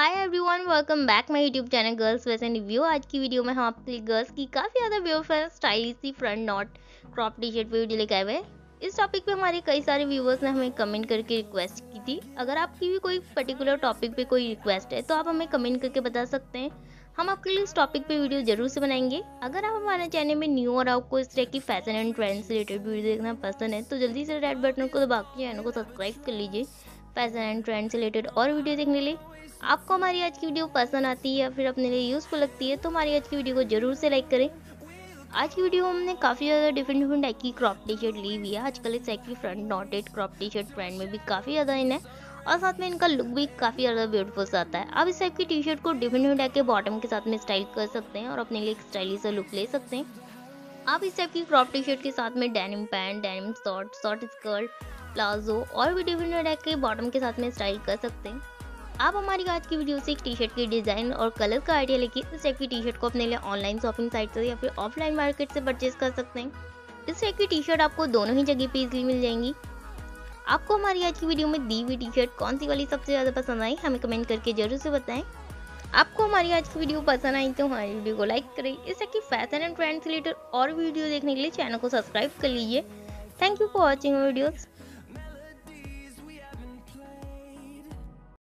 Everyone welcome back my YouTube channel girls fashion review आज की video में हम आपके लिए गर्ल्स की काफ़ी ज़्यादा ब्यूटीफुल स्टाइलिश सी front knot crop T shirt पर वीडियो लेके आए हुए हैं। इस टॉपिक पे हमारे कई सारे व्यूवर्स ने हमें कमेंट करके रिक्वेस्ट की थी। अगर आपकी भी कोई पर्टिकुलर टॉपिक पे कोई रिक्वेस्ट है तो आप हमें कमेंट करके बता सकते हैं। हम आपके लिए इस टॉपिक पे वीडियो ज़रूर से बनाएँगे। अगर आप हमारे चैनल में न्यू और आपको इस तरह की फ़ैशन एंड ट्रेंड से रिलेटेड वीडियो देखना पसंद है तो जल्दी से रेड बटन को दबा के चैनल को सब्सक्राइब कर लीजिए। फ़ैशन एंड ट्रेंड से रिलेटेड और वीडियो देखने लिए। आपको हमारी आज की वीडियो पसंद आती है या फिर अपने लिए यूज़फुल लगती है तो हमारी आज की वीडियो को ज़रूर से लाइक करें। आज की वीडियो हमने काफ़ी ज़्यादा डिफरेंट डिफरेंट टाइप की क्रॉप टी शर्ट ली हुई है। आजकल इस टाइप की front knotted crop T shirt trend में भी काफ़ी ज़्यादा इन है। और साथ में इनका लुक भी काफ़ी ज़्यादा ब्यूटीफुल सा आता है। आप इस टाइप की टी शर्ट को डिफरेंट डिफरेंट टाइप के बॉटम के साथ में स्टाइल कर सकते हैं और अपने लिए एक स्टाइलिश लुक ले सकते हैं। आप इस टाइप की क्रॉप टी शर्ट के साथ में denim pant denim short short skirt palazzo और भी डिफरेंट टाइप के बॉटम के साथ में स्टाइल कर सकते हैं। आप हमारी आज की वीडियो से एक टी शर्ट की डिज़ाइन और कलर का आइडिया लेके इस टाइप की टी शर्ट को अपने लिए ऑनलाइन शॉपिंग साइट से या फिर ऑफलाइन मार्केट से परचेज कर सकते हैं। इस टाइप की टी शर्ट आपको दोनों ही जगह पे इजली मिल जाएँगी। आपको हमारी आज की वीडियो में दी हुई टी शर्ट कौन सी वाली सबसे ज़्यादा पसंद आई, हमें कमेंट करके ज़रूर से बताएँ। आपको हमारी आज की वीडियो पसंद आई तो हमारी वीडियो को लाइक करें। इस तरह की फ़ैशन एंड ट्रेंड से रिलेटेड और वीडियो देखने के लिए चैनल को सब्सक्राइब कर लीजिए। Thank you for watching videos